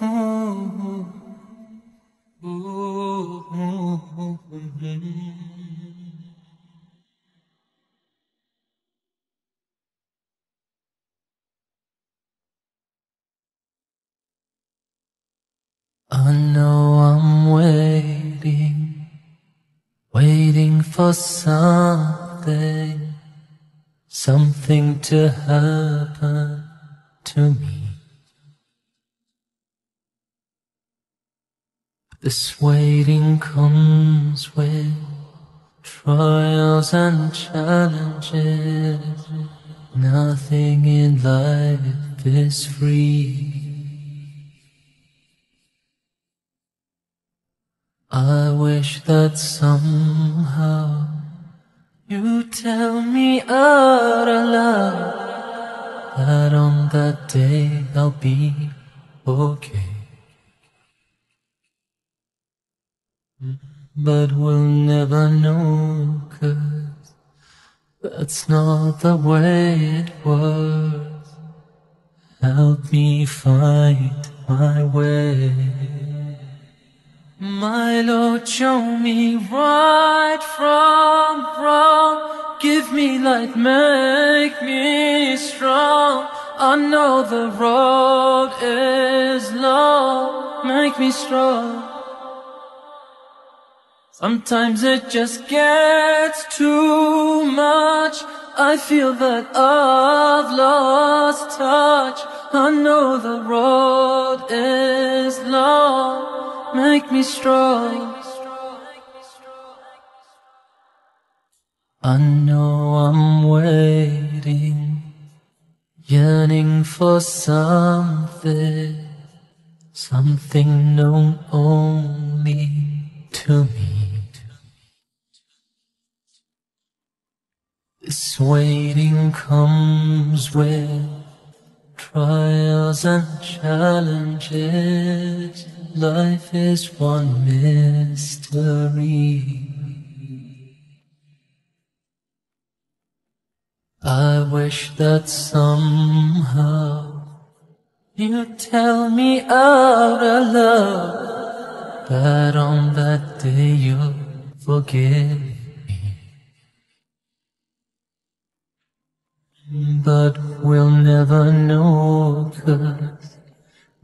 I know I'm waiting, waiting for something, something to happen to me. This waiting comes with trials and challenges. Nothing in life is free. I wish that somehow you tell me out aloud that on that day I'll be okay. But we'll never know, cause that's not the way it was. Help me find my way. My Lord, show me right from wrong. Give me light, make me strong. I know the road is long. Make me strong. Sometimes it just gets too much. I feel that I've lost touch. I know the road is long. Make me strong. I know I'm waiting, yearning for something, something known only to me. This waiting comes with trials and challenges. Life is one mystery. I wish that somehow you'd tell me out aloud that on that day you'll forgive But we'll never know, cause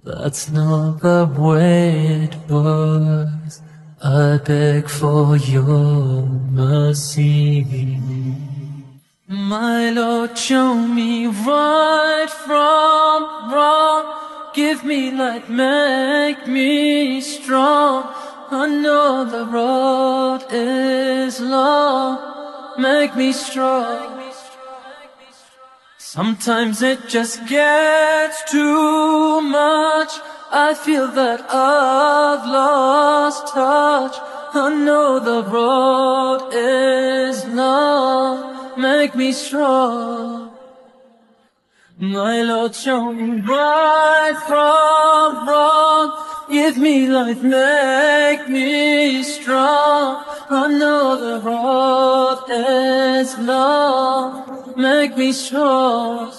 that's not the way it was. I beg for your mercy. My Lord, show me right from wrong. Give me light, make me strong. I know the road is long. Make me strong. Sometimes it just gets too much. I feel that I've lost touch. I know the road is long. Make me strong. My Lord, show me right from wrong. Give me life, make me strong. I know the road is long. Make me strong.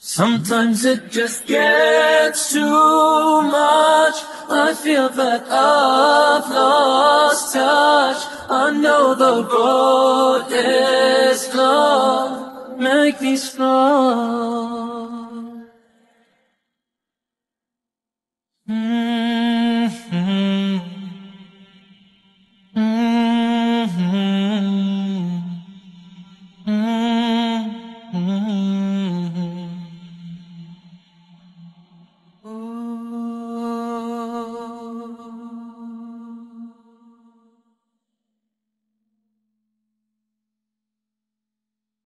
Sometimes it just gets too much. I feel that I've lost touch. I know the road is long. Make me strong.